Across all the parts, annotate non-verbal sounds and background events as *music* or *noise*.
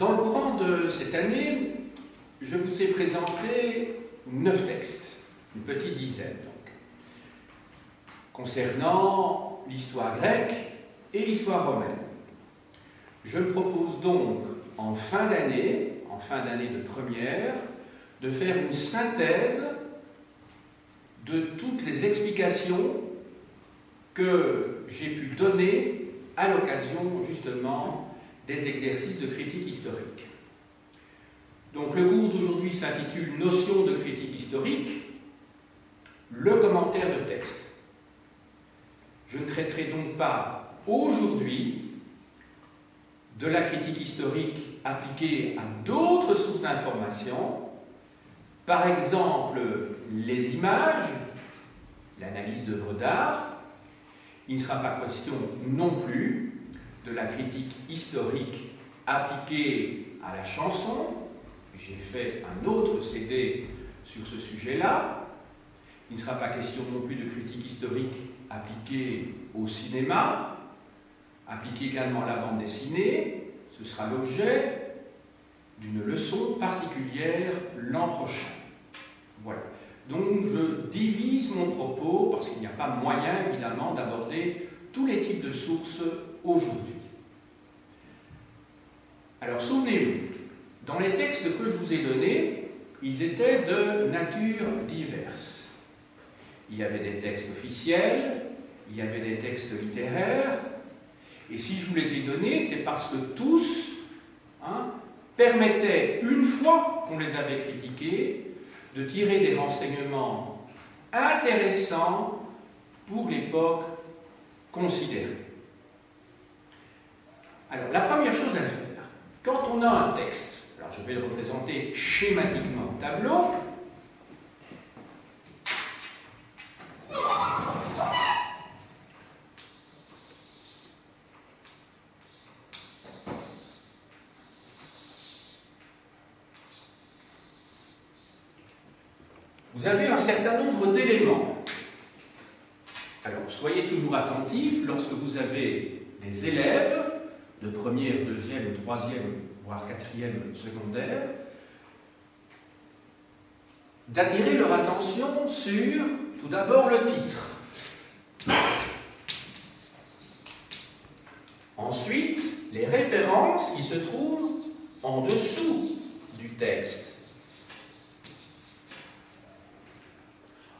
Dans le courant de cette année, je vous ai présenté neuf textes, une petite dizaine donc, concernant l'histoire grecque et l'histoire romaine. Je propose donc en fin d'année, en fin d'année de première, de faire une synthèse de toutes les explications que j'ai pu donner à l'occasion justement des exercices de critique historique. Donc le cours d'aujourd'hui s'intitule Notion de critique historique, le commentaire de texte. Je ne traiterai donc pas aujourd'hui de la critique historique appliquée à d'autres sources d'information, par exemple les images, l'analyse d'œuvres d'art. Il ne sera pas question non plus de la critique historique appliquée à la chanson. J'ai fait un autre CD sur ce sujet-là. Il ne sera pas question non plus de critique historique appliquée au cinéma, appliquée également à la bande dessinée. Ce sera l'objet d'une leçon particulière l'an prochain. Voilà. Donc je divise mon propos parce qu'il n'y a pas moyen évidemment d'aborder tous les types de sources aujourd'hui. Alors souvenez-vous, dans les textes que je vous ai donnés, ils étaient de nature diverse. Il y avait des textes officiels, il y avait des textes littéraires, et si je vous les ai donnés, c'est parce que tous hein, permettaient, une fois qu'on les avait critiqués, de tirer des renseignements intéressants pour l'époque considérée. Alors, la première chose à faire, quand on a un texte, alors je vais le représenter schématiquement. Au tableau, vous avez un certain nombre d'éléments. Alors, soyez toujours attentifs lorsque vous avez des élèves de première, deuxième, troisième, voire quatrième secondaire, d'attirer leur attention sur, tout d'abord, le titre. Ensuite, les références qui se trouvent en dessous du texte.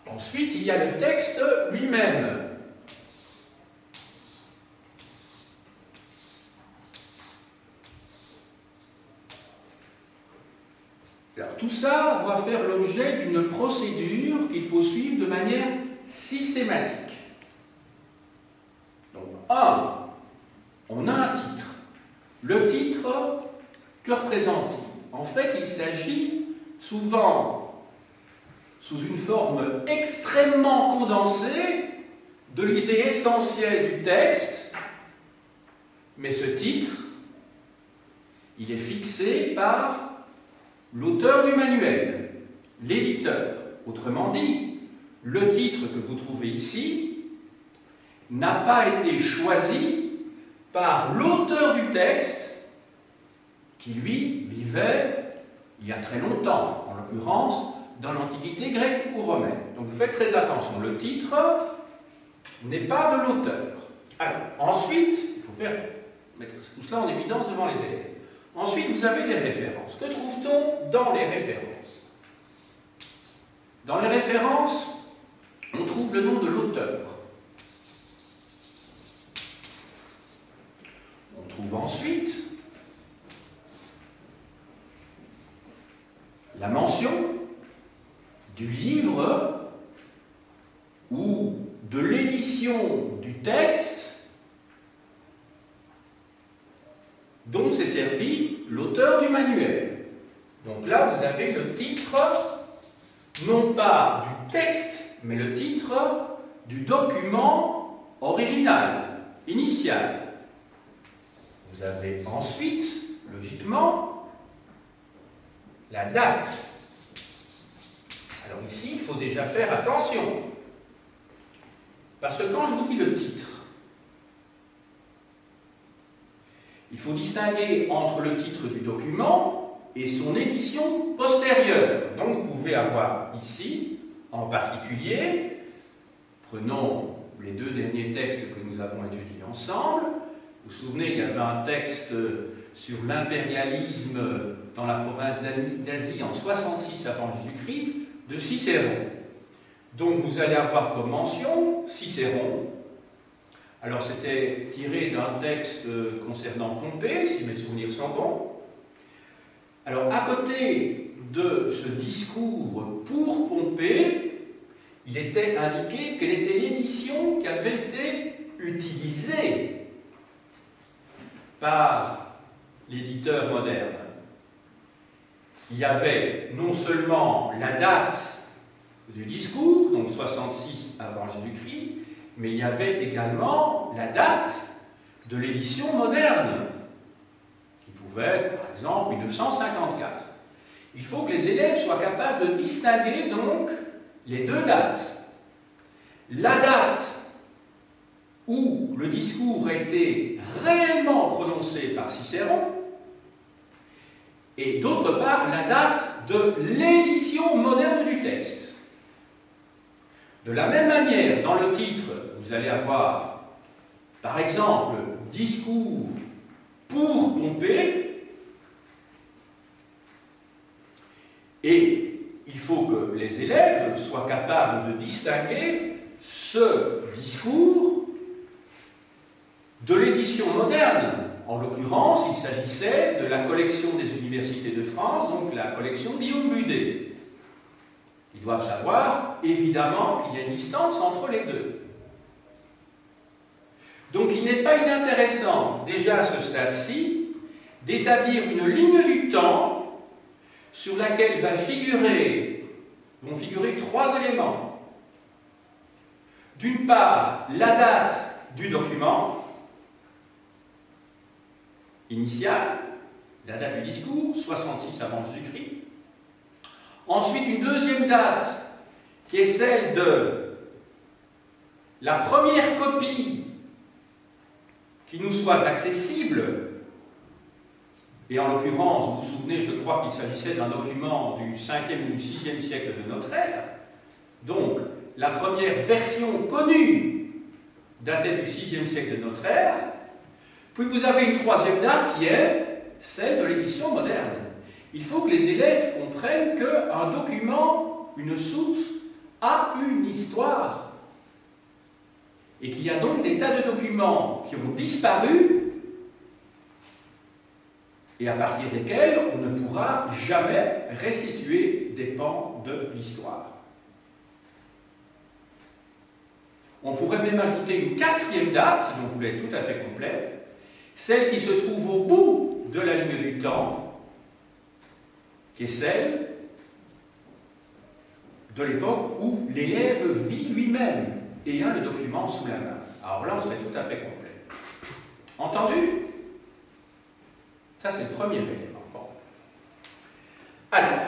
Ensuite, il y a le texte lui-même. Alors, tout ça doit faire l'objet d'une procédure qu'il faut suivre de manière systématique. Donc, un, on a un titre. Le titre, que représente-t-il? En fait, il s'agit souvent sous une forme extrêmement condensée de l'idée essentielle du texte, mais ce titre, il est fixé par l'auteur du manuel, l'éditeur. Autrement dit, le titre que vous trouvez ici n'a pas été choisi par l'auteur du texte qui, lui, vivait il y a très longtemps, en l'occurrence dans l'Antiquité grecque ou romaine. Donc faites très attention, le titre n'est pas de l'auteur. Alors, ensuite, il faut faire, mettre tout cela en évidence devant les élèves. Ensuite, vous avez les références. Que trouve-t-on dans les références? Dans les références, on trouve le nom de l'auteur. On trouve ensuite la mention du livre ou de l'édition du texte dont s'est servi l'auteur du manuel. Donc là, vous avez le titre, non pas du texte, mais le titre du document original, initial. Vous avez ensuite, logiquement, la date alors ici, il faut déjà faire attention. Parce que quand je vous dis le titre, il faut distinguer entre le titre du document et son édition postérieure. Donc vous pouvez avoir ici, en particulier, prenons les deux derniers textes que nous avons étudiés ensemble. Vous vous souvenez, il y avait un texte sur l'impérialisme dans la province d'Asie en 66 avant Jésus-Christ de Cicéron. Donc vous allez avoir comme mention Cicéron. Alors c'était tiré d'un texte concernant Pompée, si mes souvenirs sont bons. Alors à côté de ce discours pour Pompée, il était indiqué quelle était l'édition qui avait été utilisée par l'éditeur moderne. Il y avait non seulement la date du discours, donc 66 avant Jésus-Christ, mais il y avait également la date de l'édition moderne, qui pouvait être par exemple 1954. Il faut que les élèves soient capables de distinguer donc les deux dates. La date où le discours a été réellement prononcé par Cicéron, et d'autre part la date de l'édition moderne du texte. De la même manière, dans le titre, vous allez avoir, par exemple, discours pour Pompée, et il faut que les élèves soient capables de distinguer ce discours de l'édition moderne. En l'occurrence, il s'agissait de la collection des universités de France, donc la collection Guillaume Budet. Ils doivent savoir, évidemment, qu'il y a une distance entre les deux. Donc il n'est pas inintéressant, déjà à ce stade-ci, d'établir une ligne du temps sur laquelle vont figurer trois éléments. D'une part, la date du document initial, la date du discours, 66 avant Jésus-Christ. Ensuite, une deuxième date, qui est celle de la première copie qui nous soit accessible et en l'occurrence, vous vous souvenez, je crois qu'il s'agissait d'un document du 5e ou du 6e siècle de notre ère. Donc, la première version connue datée du 6e siècle de notre ère. Puis vous avez une troisième date qui est celle de l'édition moderne. Il faut que les élèves comprennent qu'un document, une source, a une histoire. Et qu'il y a donc des tas de documents qui ont disparu et à partir desquels on ne pourra jamais restituer des pans de l'histoire. On pourrait même ajouter une quatrième date, si l'on voulait être tout à fait complet, celle qui se trouve au bout de la ligne du temps, qui est celle de l'époque où l'élève vit lui-même et a le document sous la main. Alors là, on serait tout à fait complet. Entendu? Ça, c'est le premier élément. Alors,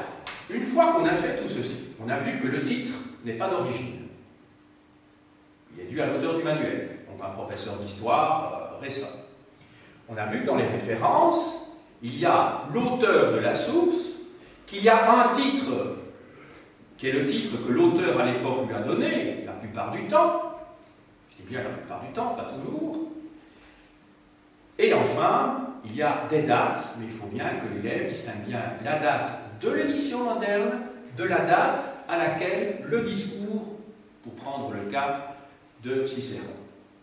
une fois qu'on a fait tout ceci, on a vu que le titre n'est pas d'origine. Il est dû à l'auteur du manuel, donc un professeur d'histoire euh, récent. On a vu que dans les références, il y a l'auteur de la source, qu'il y a un titre, qui est le titre que l'auteur à l'époque lui a donné, plupart du temps, je dis bien la plupart du temps, pas toujours, et enfin, il y a des dates, mais il faut bien que l'élève distingue bien la date de l'édition moderne de la date à laquelle le discours, pour prendre le cas de Cicéron.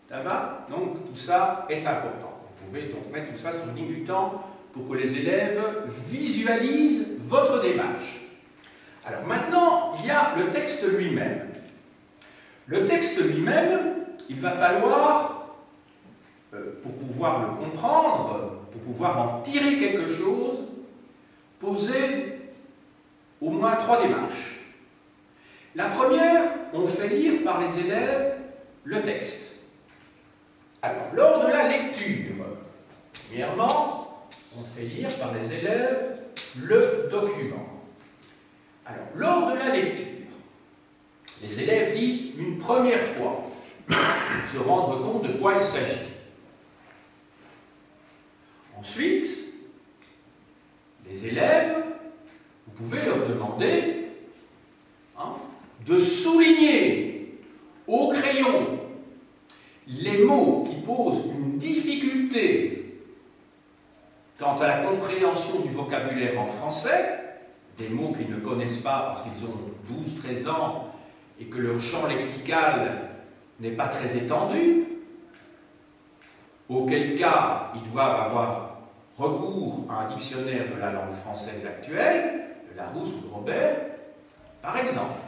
Ça Donc tout ça est important. Vous pouvez donc mettre tout ça sur une ligne du temps pour que les élèves visualisent votre démarche. Alors maintenant, il y a le texte lui-même. Le texte lui-même, il va falloir euh, pour pouvoir le comprendre, pour pouvoir en tirer quelque chose, poser au moins trois démarches. La première, on fait lire par les élèves le texte. Alors, lors de la lecture, premièrement, on fait lire par les élèves le document. Alors, lors de la lecture, les élèves lisent une première fois, se rendre compte de quoi il s'agit. Ensuite, les élèves, vous pouvez leur demander hein, de souligner au crayon les mots qui posent une difficulté quant à la compréhension du vocabulaire en français, des mots qu'ils ne connaissent pas parce qu'ils ont 12-13 ans et que leur champ lexical n'est pas très étendu, auquel cas ils doivent avoir recours à un dictionnaire de la langue française actuelle, de Larousse ou de Robert, par exemple.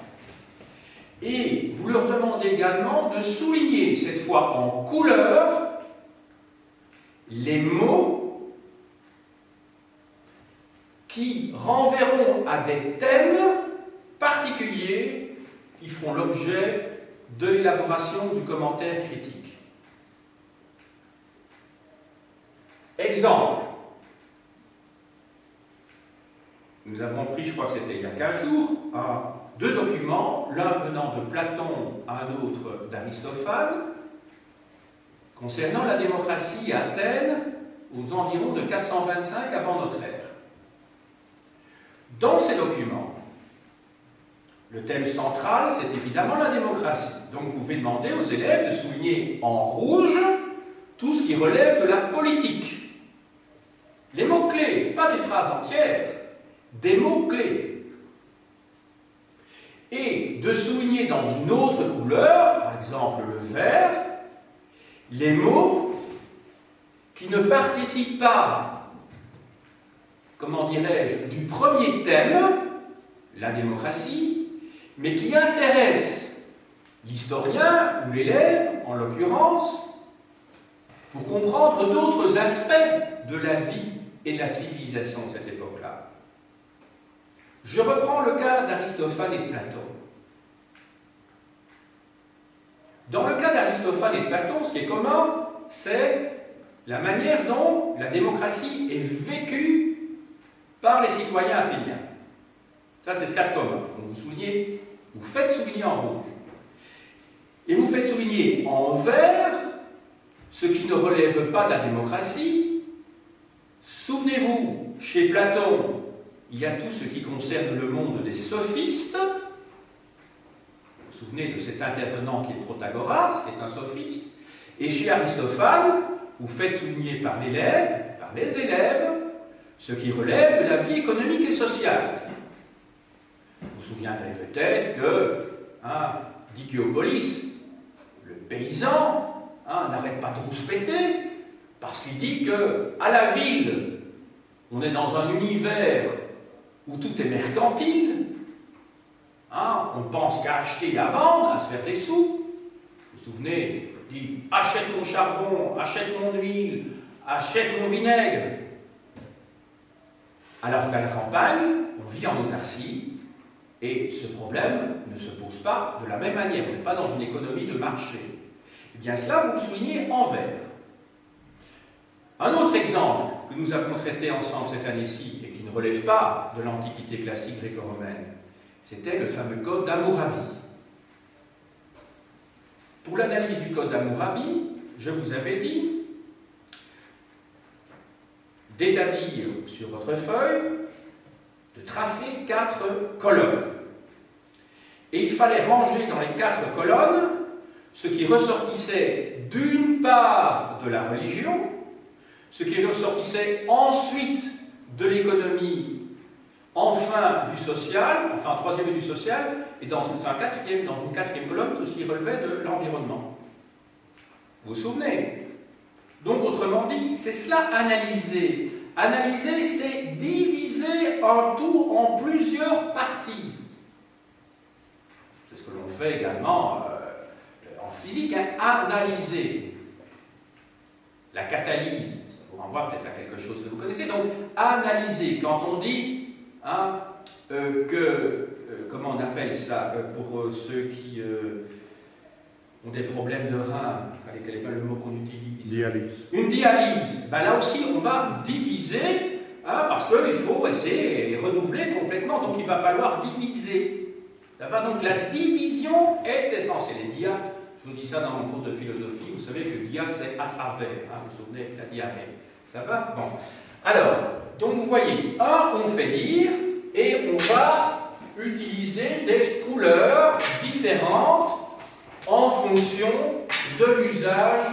Et vous leur demandez également de souligner, cette fois en couleur, les mots qui renverront à des thèmes particuliers qui font l'objet de l'élaboration du commentaire critique. Exemple. Nous avons pris, je crois que c'était il y a 15 jours, deux documents, l'un venant de Platon, un autre d'Aristophane, concernant la démocratie à Athènes aux environs de 425 avant notre ère. Dans ces documents, le thème central, c'est évidemment la démocratie. Donc vous pouvez demander aux élèves de souligner en rouge tout ce qui relève de la politique. Les mots-clés, pas des phrases entières, des mots-clés. Et de souligner dans une autre couleur, par exemple le vert, les mots qui ne participent pas, comment dirais-je, du premier thème, la démocratie, mais qui intéressent l'historien ou l'élève, en l'occurrence, pour comprendre d'autres aspects de la vie et de la civilisation de cette époque-là. Je reprends le cas d'Aristophane et de Platon. Dans le cas d'Aristophane et de Platon, ce qui est commun, c'est la manière dont la démocratie est vécue par les citoyens athéniens. Ça, c'est ce cas commun. vous soulignez, vous faites souligner en rouge. Et vous faites souligner en vert ce qui ne relève pas de la démocratie. Souvenez-vous, chez Platon, il y a tout ce qui concerne le monde des sophistes. Vous vous souvenez de cet intervenant qui est Protagoras, qui est un sophiste. Et chez Aristophane, vous faites souligner par l'élève, par les élèves, ce qui relève de la vie économique et sociale. Souviendrez peut-être que hein, le paysan, hein, n'arrête pas de rouspéter, parce qu'il dit que à la ville, on est dans un univers où tout est mercantile. Hein, on pense qu'à acheter et à vendre, à se faire des sous. Vous vous souvenez, il dit achète mon charbon, achète mon huile, achète mon vinaigre. Alors qu'à la campagne, on vit en autarcie et ce problème ne se pose pas de la même manière. On n'est pas dans une économie de marché. Eh bien, cela, vous le soulignez en vert. Un autre exemple que nous avons traité ensemble cette année-ci et qui ne relève pas de l'Antiquité classique gréco-romaine, c'était le fameux code d'Amourabi. Pour l'analyse du code d'Amourabi, je vous avais dit d'établir sur votre feuille, tracer quatre colonnes. Et il fallait ranger dans les quatre colonnes ce qui ressortissait d'une part de la religion, ce qui ressortissait ensuite de l'économie, enfin du social, enfin troisième du social, et quatrième, dans une quatrième colonne, tout ce qui relevait de l'environnement. Vous vous souvenez? Donc, autrement dit, c'est cela analyser. Analyser, c'est diviser un tout en plusieurs parties. C'est ce que l'on fait également euh, en physique, hein, analyser. La catalyse, on renvoie peut-être à quelque chose que vous connaissez. Donc, analyser, quand on dit hein, euh, que, euh, comment on appelle ça, pour ceux qui ont des problèmes de rein, quel est le mot qu'on utilise Dialyse. Une dialyse. Ben là aussi, on va diviser, hein, parce qu'il faut essayer et renouveler complètement, donc il va falloir diviser. Ça va donc la division est essentielle. Et dia, je vous dis ça dans mon cours de philosophie, vous savez que dia c'est à travers, hein, vous vous souvenez, la diarrhée. Ça va? Bon. Alors, donc vous voyez, un, on fait lire et on va utiliser des couleurs différentes en fonction de l'usage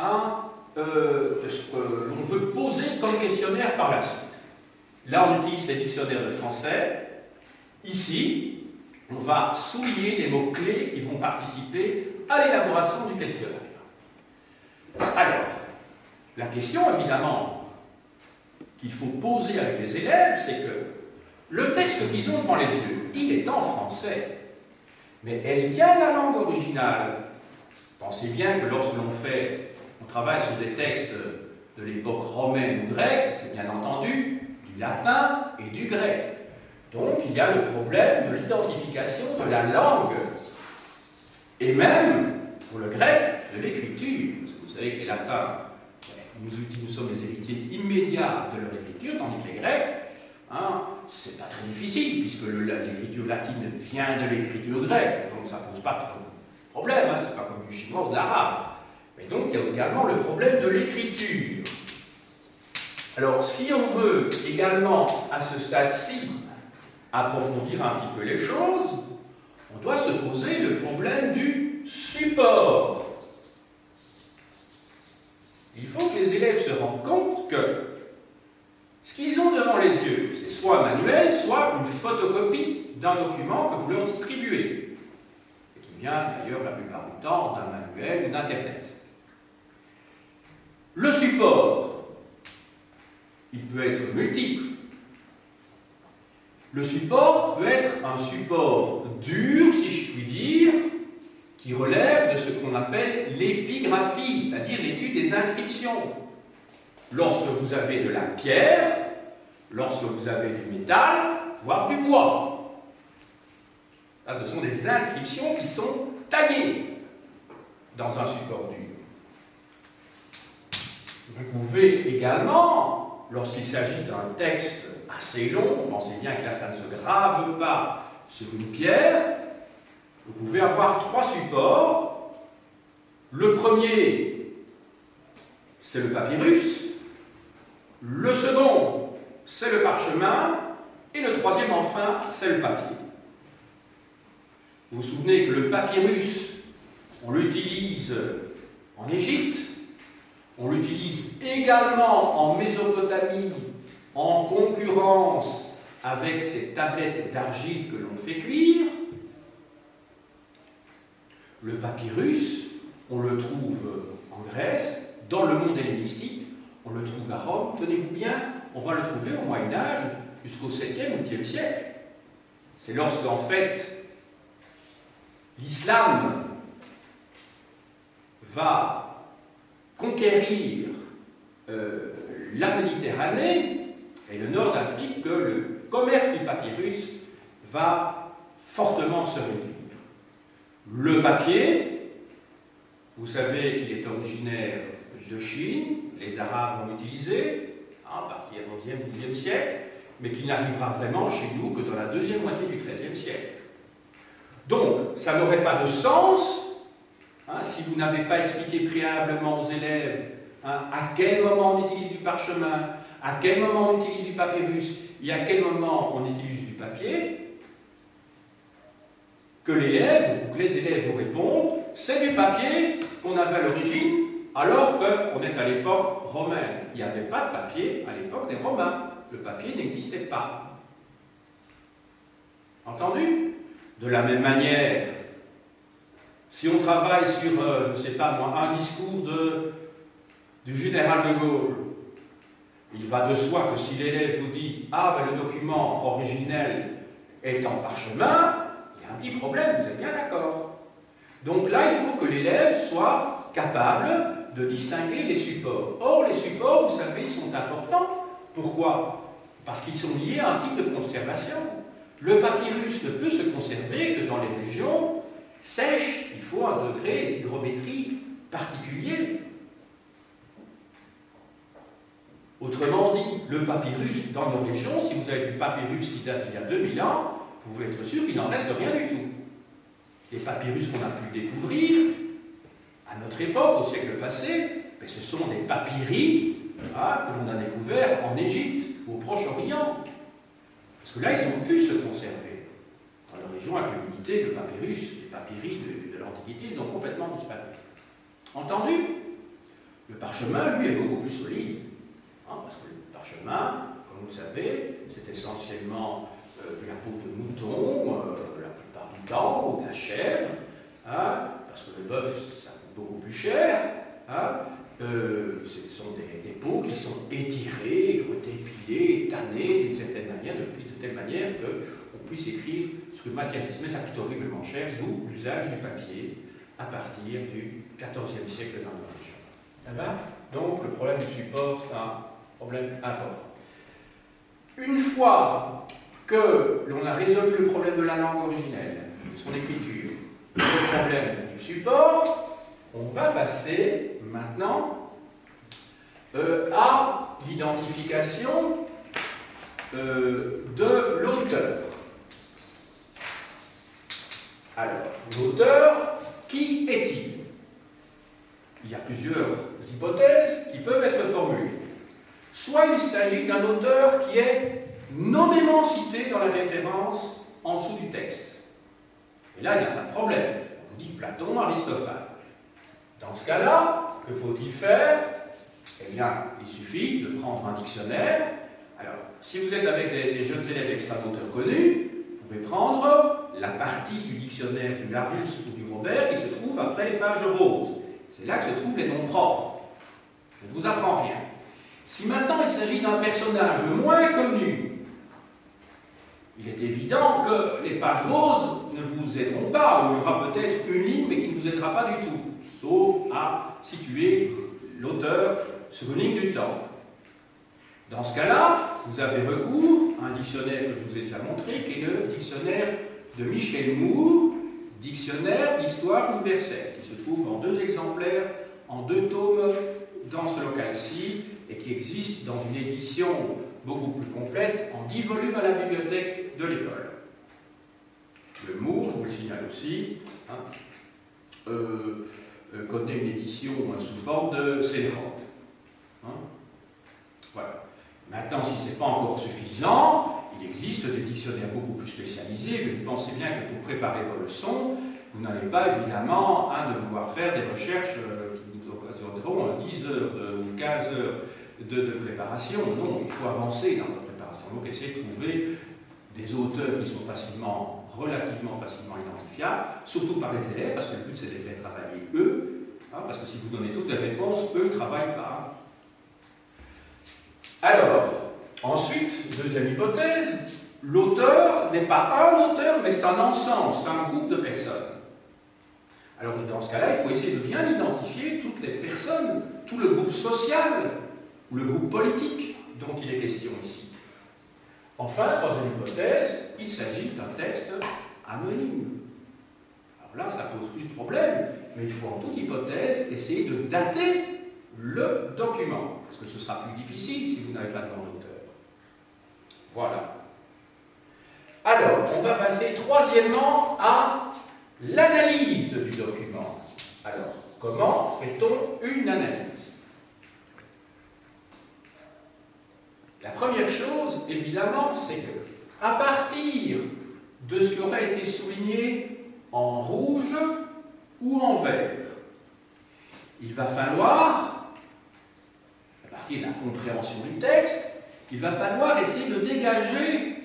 hein, euh, de ce que l'on veut poser comme questionnaire par la suite. Là, on utilise les dictionnaires de français. Ici, on va souligner les mots-clés qui vont participer à l'élaboration du questionnaire. Alors, la question, évidemment, qu'il faut poser avec les élèves, c'est que le texte qu'ils ont devant les yeux, il est en français. Mais est-ce bien la langue originale? Pensez bien que lorsque l'on fait, on travaille sur des textes de l'époque romaine ou grecque, c'est bien entendu du latin et du grec. Donc il y a le problème de l'identification de la langue. Et même, pour le grec, de l'écriture. Parce que vous savez que les latins, nous, nous sommes les héritiers immédiats de leur écriture, tandis que les grecs, hein, c'est pas très difficile, puisque l'écriture latine vient de l'écriture grecque, donc ça pose pas de problème, hein, c'est pas comme du chinois ou de l'arabe. Mais donc il y a également le problème de l'écriture. Alors si on veut également, à ce stade-ci, approfondir un petit peu les choses, on doit se poser le problème du support. Il faut que les élèves se rendent compte que ce qu'ils ont devant les yeux, c'est soit un manuel, soit une photocopie d'un document que vous leur distribuez, et qui vient d'ailleurs la plupart du temps d'un manuel ou d'Internet. Le support, il peut être multiple. Le support peut être un support dur, si je puis dire, qui relève de ce qu'on appelle l'épigraphie, c'est-à-dire l'étude des inscriptions. Lorsque vous avez de la pierre, lorsque vous avez du métal, voire du bois. Là, ce sont des inscriptions qui sont taillées dans un support dur. Vous pouvez également, lorsqu'il s'agit d'un texte assez long, pensez bien que là ça ne se grave pas sur une pierre, vous pouvez avoir trois supports. Le premier, c'est le papyrus. Le second, c'est le parchemin. Et le troisième, enfin, c'est le papier. Vous vous souvenez que le papyrus, on l'utilise en Égypte, on l'utilise également en Mésopotamie, en concurrence avec ces tablettes d'argile que l'on fait cuire. Le papyrus, on le trouve en Grèce, dans le monde hellénistique, on le trouve à Rome. Tenez-vous bien, on va le trouver au Moyen Âge jusqu'au 7e ou 8e siècle. C'est lorsqu'en fait l'islam va conquérir euh, la Méditerranée et le nord d'Afrique que le commerce du papyrus va fortement se réduire. Le papier, vous savez qu'il est originaire de Chine, les Arabes vont l'utiliser hein, à partir du 11e, 12e siècle, mais qu'il n'arrivera vraiment chez nous que dans la deuxième moitié du XIIIe siècle. Donc, ça n'aurait pas de sens hein, si vous n'avez pas expliqué préalablement aux élèves hein, à quel moment on utilise du parchemin, à quel moment on utilise du papyrus et à quel moment on utilise du papier, que l'élève ou que les élèves vous répondent, c'est du papier qu'on avait à l'origine, alors qu'on est à l'époque romaine. Il n'y avait pas de papier à l'époque des Romains. Le papier n'existait pas. Entendu? De la même manière, si on travaille sur, euh, je ne sais pas moi, un discours du général de Gaulle, il va de soi que si l'élève vous dit Ah, ben le document originel est en parchemin, un petit problème, vous êtes bien d'accord. Donc là, il faut que l'élève soit capable de distinguer les supports. Or, les supports, vous savez, sont importants. Pourquoi? Parce qu'ils sont liés à un type de conservation. Le papyrus ne peut se conserver que dans les régions sèches. Il faut un degré d'hygrométrie particulier. Autrement dit, le papyrus dans nos régions, si vous avez du papyrus qui date d'il y a 2000 ans, vous pouvez être sûr qu'il n'en reste rien du tout. Les papyrus qu'on a pu découvrir à notre époque, au siècle passé, ben, ce sont des papyri hein, que l'on a découvert en Égypte ou au Proche-Orient. Parce que là, ils ont pu se conserver. Dans la région avec l'humidité, le papyrus, les papyri de, l'Antiquité, ils ont complètement disparu. Entendu? Le parchemin, lui, est beaucoup plus solide. Hein, parce que le parchemin, comme vous savez, c'est essentiellement euh, de la peau de mouton, euh, la plupart du temps, ou de la chèvre, hein, parce que le bœuf, beaucoup plus cher. Hein, euh, ce sont des, peaux qui sont étirées, qui ont été épilées, tannées d'une certaine manière, de, telle manière qu'on puisse écrire sur le matérialisme. Mais ça coûte horriblement cher, d'où l'usage du papier à partir du XIVe siècle dans la région. Donc le problème du support, c'est un problème important. Une fois que l'on a résolu le problème de la langue originelle, son écriture, le problème du support, on va passer maintenant euh, à l'identification euh, de l'auteur. Alors, l'auteur, qui est-il? Il y a plusieurs hypothèses qui peuvent être formulées. Soit il s'agit d'un auteur qui est nommément cité dans la référence en dessous du texte. Et là, il n'y a pas de problème. On dit Platon, Aristophane. Dans ce cas-là, que faut-il faire? Eh bien, il suffit de prendre un dictionnaire. Alors, si vous êtes avec des, jeunes élèves extra-d'auteurs connus, vous pouvez prendre la partie du dictionnaire du Larousse ou du Robert qui se trouve après les pages roses. C'est là que se trouvent les noms propres. Je ne vous apprends rien. Si maintenant il s'agit d'un personnage moins connu, il est évident que les pages roses ne vous aideront pas, ou il y aura peut-être une ligne, mais qui ne vous aidera pas du tout, sauf à situer l'auteur sur une ligne du temps. Dans ce cas-là, vous avez recours à un dictionnaire que je vous ai déjà montré, qui est le dictionnaire de Michel Moore, Dictionnaire d'histoire universelle, qui se trouve en deux exemplaires, en deux tomes dans ce local-ci, et qui existe dans une édition beaucoup plus complète, en dix volumes à la bibliothèque de l'école. Le Moore, je vous le signale aussi, hein, euh, connaît une édition hein, sous forme de Cédrante. Hein. voilà. Maintenant, si ce n'est pas encore suffisant, il existe des dictionnaires beaucoup plus spécialisés, mais vous pensez bien que pour préparer vos leçons, vous n'allez pas évidemment à devoir faire des recherches euh, qui vous occasionneront 10 heures ou 15 heures de, préparation. Non, il faut avancer dans la préparation. Donc, essayer de trouver des auteurs qui sont facilement, relativement facilement identifiables, surtout par les élèves, parce que le but c'est de les faire travailler eux, hein, parce que si vous donnez toutes les réponses, eux ne travaillent pas. Alors, ensuite, deuxième hypothèse, l'auteur n'est pas un auteur, mais c'est un ensemble, c'est un groupe de personnes. Alors dans ce cas-là, il faut essayer de bien identifier toutes les personnes, tout le groupe social ou le groupe politique dont il est question ici. Enfin, troisième hypothèse, il s'agit d'un texte anonyme. Alors là, ça pose plus de problème, mais il faut en toute hypothèse essayer de dater le document, parce que ce sera plus difficile si vous n'avez pas de nom d'auteur. Voilà. Alors, on va passer troisièmement à l'analyse du document. Alors, comment fait-on une analyse? La première chose, évidemment, c'est que, à partir de ce qui aurait été souligné en rouge ou en vert, il va falloir, à partir de la compréhension du texte, il va falloir essayer de dégager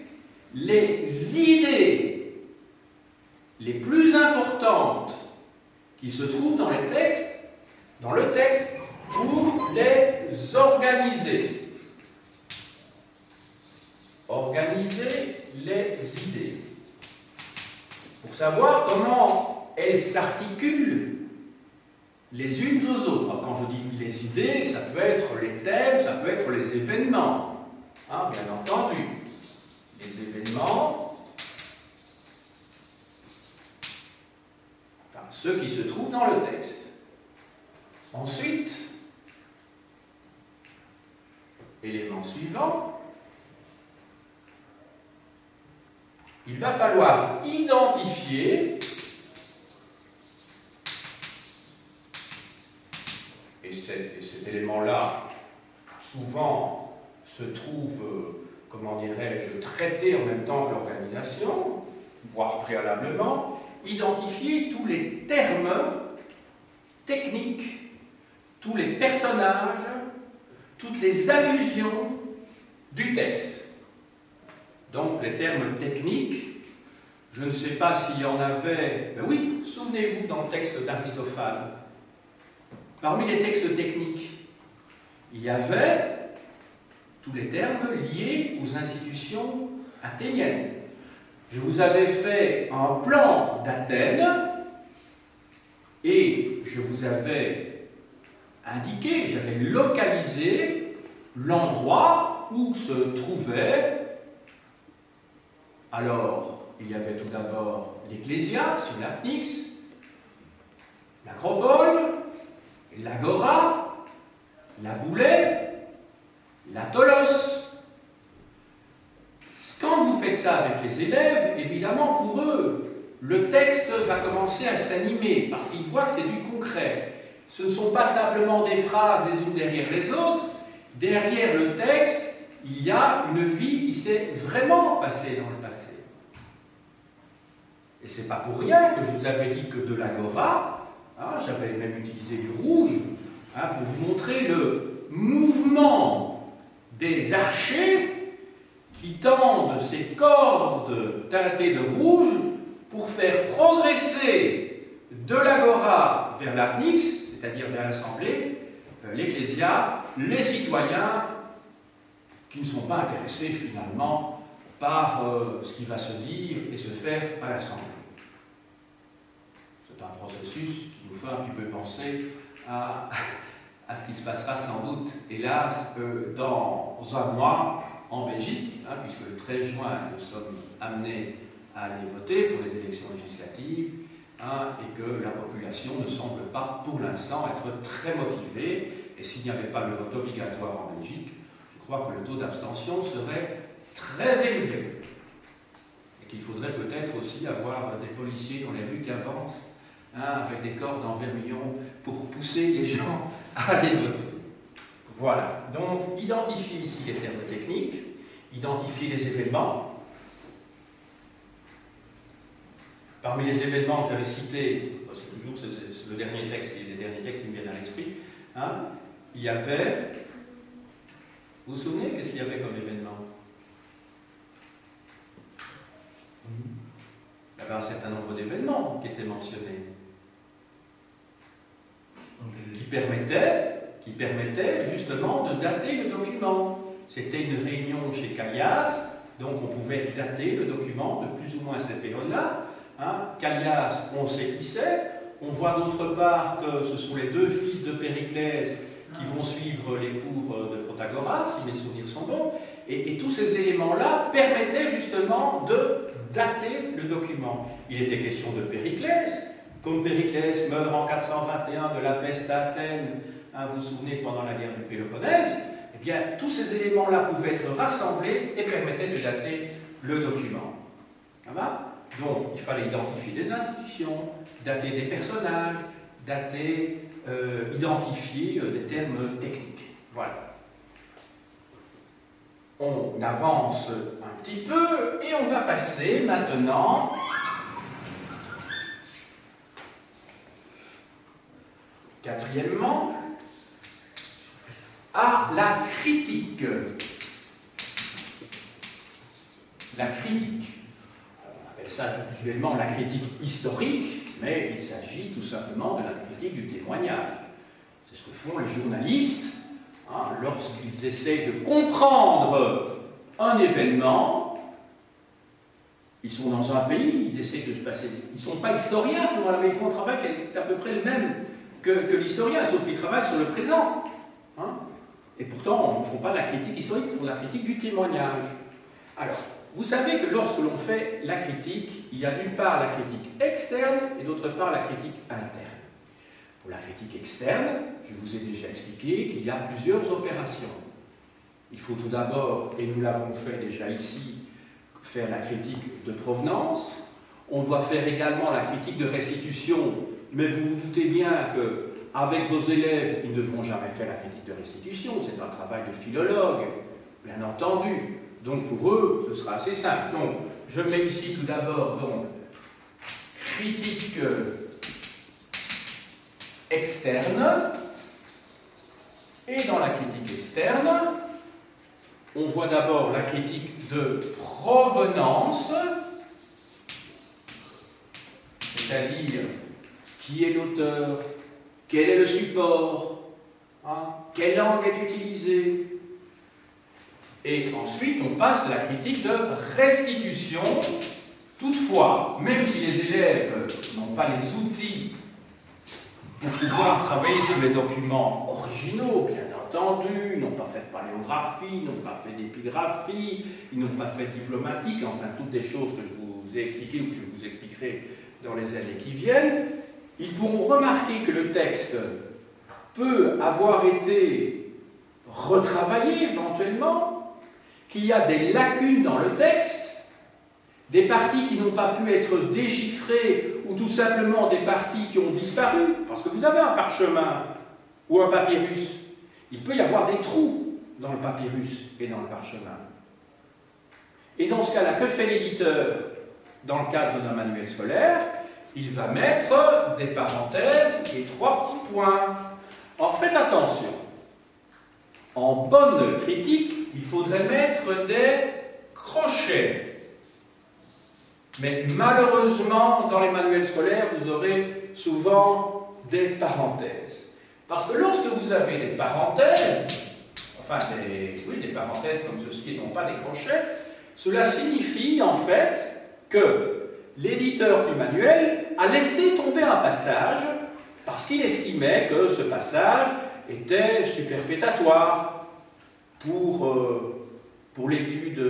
les idées les plus importantes qui se trouvent dans les textes, dans le texte, pour les organiser organiser les idées, pour savoir comment elles s'articulent les unes aux autres. Quand je dis les idées, ça peut être les thèmes, ça peut être les événements. Hein, bien entendu, les événements, enfin ceux qui se trouvent dans le texte. Ensuite, élément suivant, il va falloir identifier et cet, élément-là, souvent se trouve, euh, comment dirais-je, traité en même temps que l'organisation, voire préalablement, identifier tous les termes techniques, tous les personnages, toutes les allusions du texte. Donc les termes techniques, je ne sais pas s'il y en avait, ben oui, souvenez-vous dans le texte d'Aristophane, parmi les textes techniques, il y avait tous les termes liés aux institutions athéniennes. Je vous avais fait un plan d'Athènes et je vous avais indiqué, j'avais localisé l'endroit où se trouvait. Alors, il y avait tout d'abord l'Ecclésia sur l'Acropole, l'Agora, la Boulée, la Tolos, quand vous faites ça avec les élèves, évidemment, pour eux, le texte va commencer à s'animer parce qu'ils voient que c'est du concret. Ce ne sont pas simplement des phrases les unes derrière les autres. Derrière le texte, il y a une vie qui s'est vraiment passée dans le. Et c'est pas pour rien que je vous avais dit que de l'agora, hein, j'avais même utilisé du rouge, hein, pour vous montrer le mouvement des archers qui tendent ces cordes teintées de rouge pour faire progresser de l'agora vers l'apnix, c'est-à-dire vers l'Assemblée, euh, l'Ecclésia, les citoyens qui ne sont pas intéressés finalement par euh, ce qui va se dire et se faire à l'Assemblée. Un processus qui nous fait un petit peu penser à, *laughs* à ce qui se passera sans doute, hélas, euh, dans un mois en Belgique, hein, puisque le 13 juin, nous sommes amenés à aller voter pour les élections législatives, hein, et que la population ne semble pas, pour l'instant, être très motivée. Et s'il n'y avait pas le vote obligatoire en Belgique, je crois que le taux d'abstention serait très élevé. Et qu'il faudrait peut-être aussi avoir des policiers dans les rues qui avancent, hein, avec des cordes en vermillon, pour pousser les gens *laughs* à aller voter. Voilà, donc identifier ici les termes techniques, identifier les événements. Parmi les événements que j'avais cités, c'est toujours le dernier texte, les derniers textes qui me viennent à l'esprit, hein, il y avait, vous vous souvenez, qu'est-ce qu'il y avait comme événement? Il y avait un certain nombre d'événements qui étaient mentionnés, qui permettaient qui permettait justement de dater le document. C'était une réunion chez Callias, donc on pouvait dater le document de plus ou moins cette période-là. Hein. Callias, on sait qui c'est. On voit d'autre part que ce sont les deux fils de Périclès qui vont suivre les cours de Protagoras, si mes souvenirs sont bons. Et tous ces éléments-là permettaient justement de dater le document. Il était question de Périclès. Comme Périclès meurt en 421 de la peste à Athènes, Hein, vous vous souvenez, pendant la guerre du Péloponnèse, eh bien, tous ces éléments-là pouvaient être rassemblés et permettaient de dater le document. Donc, il fallait identifier des institutions, dater des personnages, dater, euh, identifier euh, des termes techniques. Voilà. On avance un petit peu et on va passer maintenant Quatrièmement, à la critique. La critique. On appelle ça actuellement la critique historique, mais il s'agit tout simplement de la critique du témoignage. C'est ce que font les journalistes hein, lorsqu'ils essaient de comprendre un événement. Ils sont dans un pays, ils essaient de se passer. Ils ne sont pas historiens, mais ils font un travail qui est à peu près le même que, l'historien, sauf qu'ils travaillent sur le présent. Hein. Et pourtant, on ne font pas la critique historique, ils font de la critique du témoignage. Alors, vous savez que lorsque l'on fait la critique, il y a d'une part la critique externe et d'autre part la critique interne. Pour la critique externe, je vous ai déjà expliqué qu'il y a plusieurs opérations. Il faut tout d'abord, et nous l'avons fait déjà ici, faire la critique de provenance. On doit faire également la critique de restitution, mais vous vous doutez bien que avec vos élèves, ils ne devront jamais faire la critique de restitution, c'est un travail de philologue, bien entendu. Donc pour eux, ce sera assez simple. Donc, je mets ici tout d'abord donc critique externe. Et dans la critique externe, on voit d'abord la critique de provenance, c'est-à-dire qui est l'auteur, quel est le support, hein, quelle langue est utilisée? Et ensuite, on passe à la critique de restitution. Toutefois, même si les élèves n'ont pas les outils pour pouvoir travailler sur les documents originaux, bien entendu, ils n'ont pas fait de paléographie, ils n'ont pas fait d'épigraphie, ils n'ont pas fait de diplomatique, enfin toutes des choses que je vous ai expliquées ou que je vous expliquerai dans les années qui viennent, ils pourront remarquer que le texte peut avoir été retravaillé éventuellement, qu'il y a des lacunes dans le texte, des parties qui n'ont pas pu être déchiffrées ou tout simplement des parties qui ont disparu, parce que vous avez un parchemin ou un papyrus, il peut y avoir des trous dans le papyrus et dans le parchemin. Et dans ce cas-là, que fait l'éditeur dans le cadre d'un manuel scolaire? Il va mettre des parenthèses et trois petits points. Or, faites attention. En bonne critique, il faudrait mettre des crochets. Mais malheureusement, dans les manuels scolaires, vous aurez souvent des parenthèses. Parce que lorsque vous avez des parenthèses, enfin des, oui, des parenthèses comme ceci et non pas des crochets, cela signifie en fait que l'éditeur du manuel a laissé tomber un passage parce qu'il estimait que ce passage était superfétatoire pour, euh, pour l'étude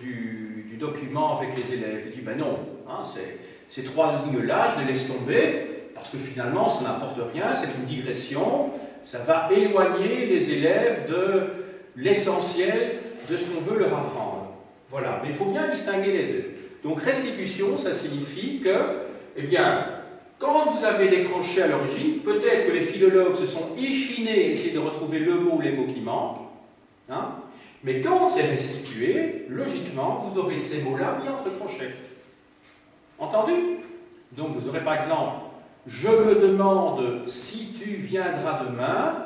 du, document avec les élèves. Il dit, ben non, hein, ces trois lignes-là, je les laisse tomber parce que finalement, ça n'apporte rien, c'est une digression, ça va éloigner les élèves de l'essentiel de ce qu'on veut leur apprendre. Voilà, mais il faut bien distinguer les deux. Donc restitution, ça signifie que, eh bien, quand vous avez décroché à l'origine, peut-être que les philologues se sont échinés à essayer de retrouver le mot ou les mots qui manquent, hein, mais quand c'est restitué, logiquement, vous aurez ces mots-là mis entre crochets. Entendu? Donc vous aurez par exemple, je me demande si tu viendras demain.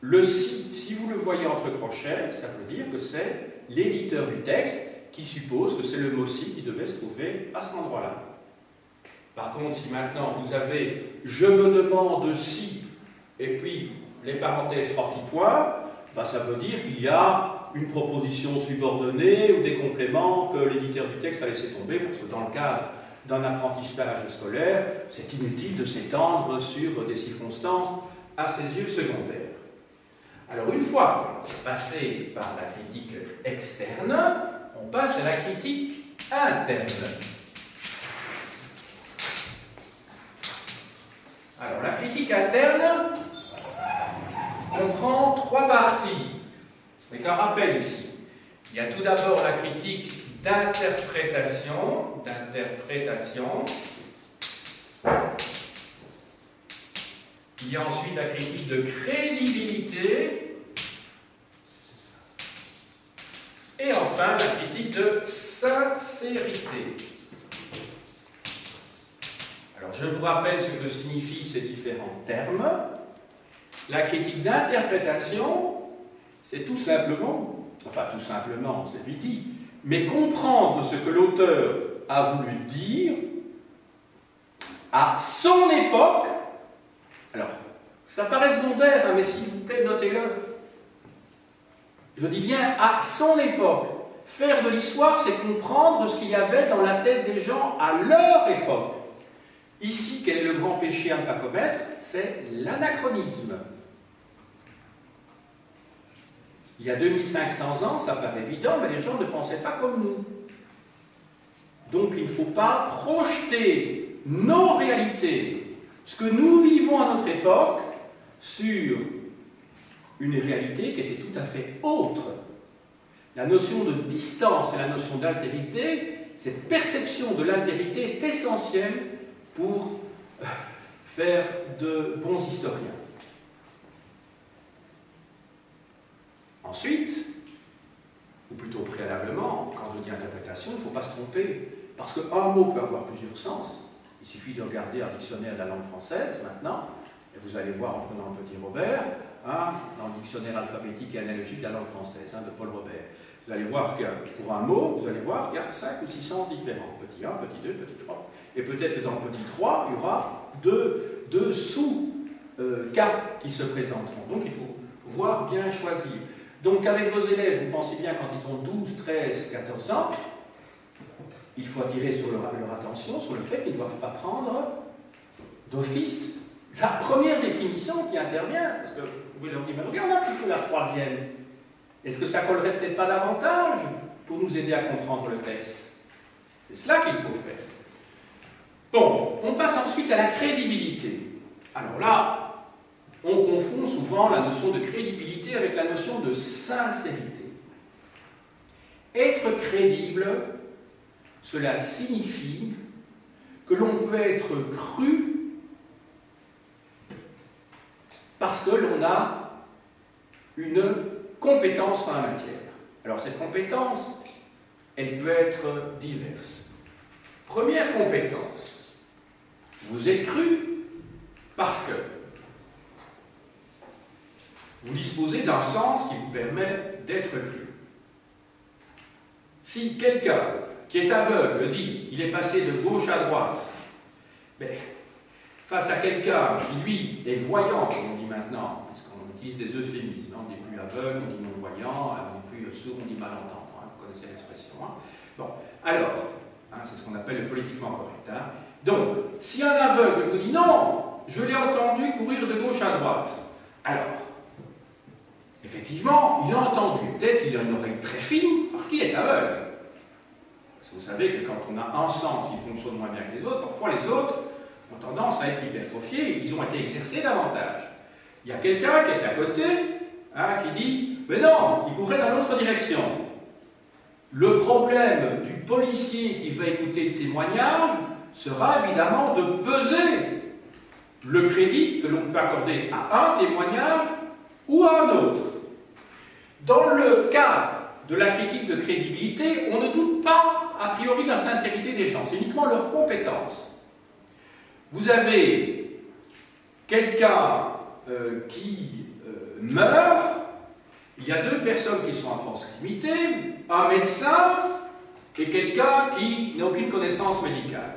Le si, si vous le voyez entre crochets, ça veut dire que c'est l'éditeur du texte qui suppose que c'est le mot si qui devait se trouver à cet endroit-là. Par contre, si maintenant vous avez je me demande si, et puis les parenthèses trois petits points, ben ça veut dire qu'il y a une proposition subordonnée ou des compléments que l'éditeur du texte a laissé tomber, parce que dans le cadre d'un apprentissage scolaire, c'est inutile de s'étendre sur des circonstances à ses yeux secondaires. Alors une fois passé par la critique externe, passe à la critique interne. Alors, la critique interne comprend trois parties. Ce n'est qu'un rappel ici. Il y a tout d'abord la critique d'interprétation, d'interprétation. Il y a ensuite la critique de crédibilité, Et enfin, la critique de sincérité. Alors, je vous rappelle ce que signifient ces différents termes. La critique d'interprétation, c'est tout simplement, enfin tout simplement, c'est vite dit, mais comprendre ce que l'auteur a voulu dire à son époque. Alors, ça paraît secondaire, hein, mais s'il vous plaît, notez-le je dis bien à son époque. Faire de l'histoire, c'est comprendre ce qu'il y avait dans la tête des gens à leur époque. Ici, quel est le grand péché à ne pas commettre? C'est l'anachronisme. Il y a 2500 ans, ça paraît évident, mais les gens ne pensaient pas comme nous. Donc il ne faut pas projeter nos réalités, ce que nous vivons à notre époque, sur une réalité qui était tout à fait autre. La notion de distance et la notion d'altérité, cette perception de l'altérité est essentielle pour euh, faire de bons historiens. Ensuite, ou plutôt préalablement, quand je dis interprétation, il ne faut pas se tromper, parce qu'un mot peut avoir plusieurs sens. Il suffit de regarder un dictionnaire de la langue française maintenant, et vous allez voir en prenant un petit Robert, hein, dans le dictionnaire alphabétique et analogique de la langue française hein, de Paul Robert. Vous allez voir que pour un mot, vous allez voir qu'il y a 5 ou 6 sens différents. Petit 1, petit 2, petit 3. Et peut-être que dans le petit 3, il y aura deux, deux sous-cas euh, qui se présenteront. Donc il faut voir bien choisir. Donc avec vos élèves, vous pensez bien quand ils ont 12, 13, 14 ans, il faut attirer sur leur, attention sur le fait qu'ils ne doivent pas prendre d'office la première définition qui intervient. Parce que pouvez leur dire, mais regarde petit peu la troisième. Est-ce que ça collerait peut-être pas davantage pour nous aider à comprendre le texte? C'est cela qu'il faut faire. Bon, on passe ensuite à la crédibilité. Alors là, on confond souvent la notion de crédibilité avec la notion de sincérité. Être crédible, cela signifie que l'on peut être cru parce que l'on a une compétence dans la matière. Alors cette compétence, elle peut être diverse. Première compétence, vous êtes cru parce que vous disposez d'un sens qui vous permet d'être cru. Si quelqu'un qui est aveugle dit il est passé de gauche à droite, ben, face à quelqu'un qui lui est voyant, comme on dit maintenant, parce qu'on utilise des euphémismes, hein, on dit plus aveugle, on dit non-voyant, on dit plus sourd, on dit malentendant, hein, vous connaissez l'expression. Hein. Bon, alors, c'est ce qu'on appelle le politiquement correct. Donc, si un aveugle vous dit non, je l'ai entendu courir de gauche à droite, alors, Effectivement, il a entendu. Peut-être qu'il a une oreille très fine parce qu'il est aveugle. Parce que vous savez que quand on a un sens qui fonctionne moins bien que les autres, parfois les autres ont tendance à être hypertrophiés ils ont été exercés davantage. Il y a quelqu'un qui est à côté hein, qui dit Mais non, il courait dans l'autre direction. Le problème du policier qui va écouter le témoignage sera évidemment de peser le crédit que l'on peut accorder à un témoignage ou à un autre. Dans le cas de la critique de crédibilité, on ne doute pas a priori de la sincérité des gens, c'est uniquement leur compétence. Vous avez quelqu'un euh, qui euh, meurt, il y a deux personnes qui sont en proximité, un médecin et quelqu'un qui n'a aucune connaissance médicale.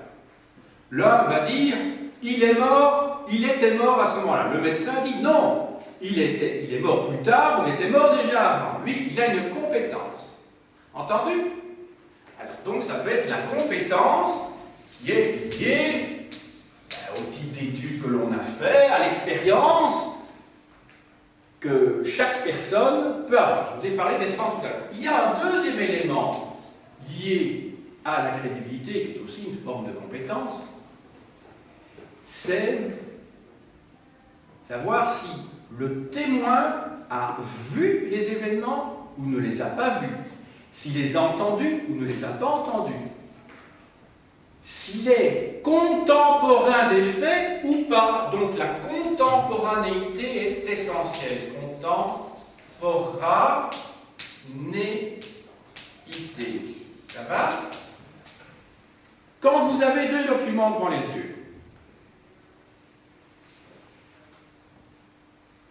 L'un va dire, il est mort, il était mort à ce moment-là. Le médecin dit, non, il, était, il est mort plus tard, il était mort déjà avant. Lui, il a une compétence. Entendu? Alors, Donc ça peut être la compétence qui est liée ben, au type d'études que l'on a fait, à l'expérience que chaque personne peut avoir. Je vous ai parlé des sens tout à l'heure. Il y a un deuxième élément lié à la crédibilité, qui est aussi une forme de compétence, c'est savoir si le témoin a vu les événements ou ne les a pas vus, s'il les a entendus ou ne les a pas entendus, s'il est contemporain des faits ou pas. Donc la contemporanéité est essentielle. Contemporanéité. Ça va? Quand vous avez deux documents devant les yeux,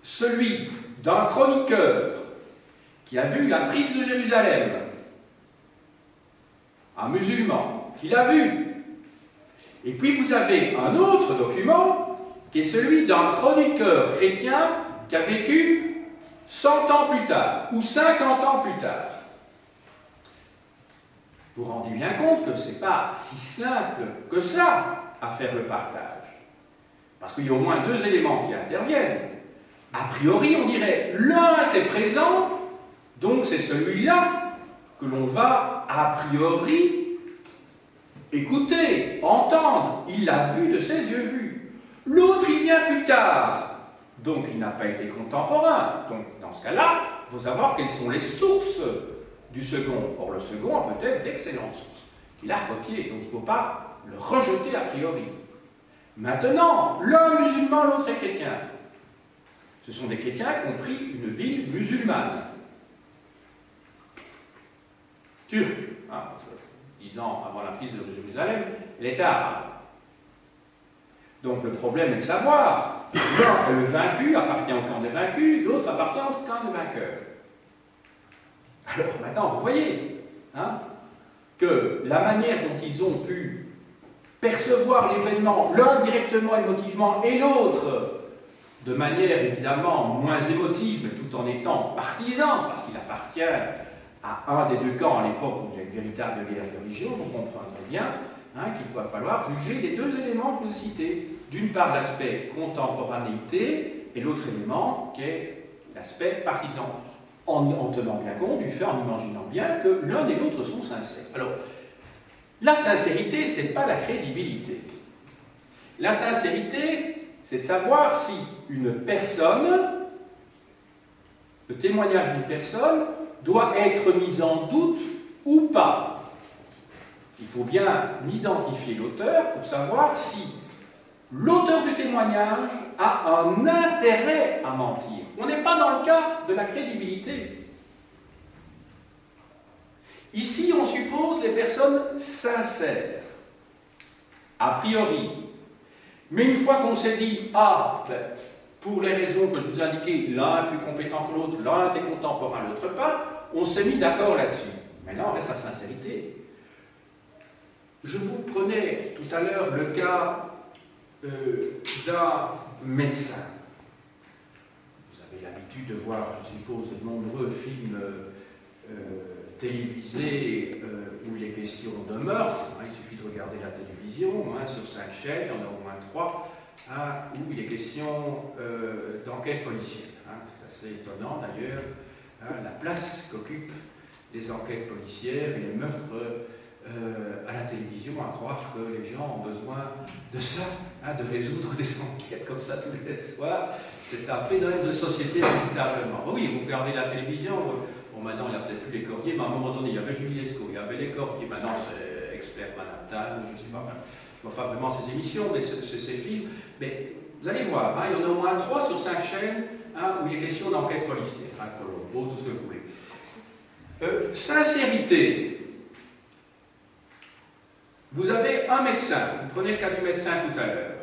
celui d'un chroniqueur qui a vu la prise de Jérusalem, un musulman qui l'a vu. Et puis vous avez un autre document qui est celui d'un chroniqueur chrétien qui a vécu 100 ans plus tard ou 50 ans plus tard. Vous vous rendez bien compte que ce n'est pas si simple que cela à faire le partage. Parce qu'il y a au moins deux éléments qui interviennent a priori, on dirait l'un était présent, donc c'est celui-là que l'on va a priori écouter, entendre. Il l'a vu de ses yeux vus. L'autre, il vient plus tard, donc il n'a pas été contemporain. Donc dans ce cas-là, il faut savoir quelles sont les sources du second. Or, le second a peut-être d'excellentes sources qu'il a recopiées, donc il ne faut pas le rejeter a priori. Maintenant, l'un musulman, l'autre est chrétien. Ce sont des chrétiens qui ont pris une ville musulmane. Turque, dix ans avant la prise de Jérusalem, elle était arabe. Donc le problème est de savoir, l'un le vaincu appartient au camp des vaincus, l'autre appartient au camp des vainqueurs. Alors maintenant, vous voyez hein, que la manière dont ils ont pu percevoir l'événement, l'un directement émotivement et l'autre de manière évidemment moins émotive, mais tout en étant partisan, parce qu'il appartient à un des deux camps à l'époque où il y a une véritable guerre de religion, vous comprendrez bien hein, qu'il va falloir juger les deux éléments que vous citez. D'une part l'aspect contemporanéité et l'autre élément qui est l'aspect partisan. En, en, tenant bien compte du fait, en imaginant bien que l'un et l'autre sont sincères. Alors, la sincérité, ce n'est pas la crédibilité. La sincérité, c'est de savoir si une personne, le témoignage d'une personne, doit être mis en doute ou pas. Il faut bien identifier l'auteur pour savoir si l'auteur du témoignage a un intérêt à mentir. On n'est pas dans le cas de la crédibilité. Ici, on suppose les personnes sincères, a priori. Mais une fois qu'on s'est dit, ah, ben, pour les raisons que je vous ai indiquées, l'un est plus compétent que l'autre, l'un est contemporain, l'autre pas, on s'est mis d'accord là-dessus. Maintenant, on reste la sincérité. Je vous prenais tout à l'heure le cas euh, d'un médecin. Vous avez l'habitude de voir, je suppose, de nombreux films euh, télévisés euh, où il est question de meurtre. Il suffit de regarder la télévision, hein, sur cinq chaînes, il y en a au moins trois, hein, où il est question euh, d'enquête policière. Hein. C'est assez étonnant d'ailleurs la place qu'occupent les enquêtes policières et les meurtres euh, à la télévision, à croire que les gens ont besoin de ça, de résoudre *laughs* des enquêtes comme ça tous les soirs. C'est un phénomène de société véritablement. Oui, vous regardez la télévision, maintenant, il n'y a peut-être plus les cordiers, mais à un moment donné, il y avait Julie Lescaut, il y avait les cordiers, maintenant c'est expert Manhattan, je ne sais pas, je ne vois pas vraiment ces émissions, mais c'est ces films. Mais vous allez voir, hein, il y en a au moins trois sur cinq chaînes hein, où il est question d'enquête policière, hein, Colombo, tout ce que vous voulez. Euh, sincérité. Vous avez un médecin, vous prenez le cas du médecin tout à l'heure.